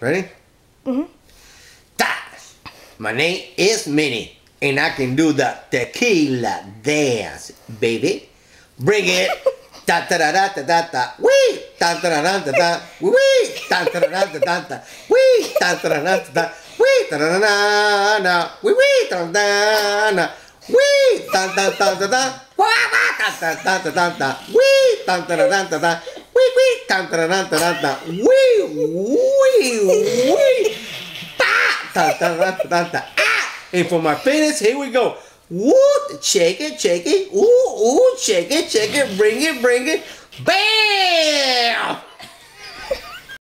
Ready? Mm-hmm. My name is Minnie, and I can do the tequila dance, baby. Bring it. Da da da da da da da. Wee. Da da da da da da. Wee. Da da da da da da da. Wee. Da da da da da da. Wee. Da da da da da. Wee wee. Da da da. Wee. Da da da da da. Wah wah. Da da da da. Wee. Da da da da da da. Wee wee. Da da da da da. Wee wee wee. Da da da da da da. Ah. And for my finish, here we go. Woo, shake it, shake it. Ooh, ooh, shake it, shake it. Bring it, bring it. Bam!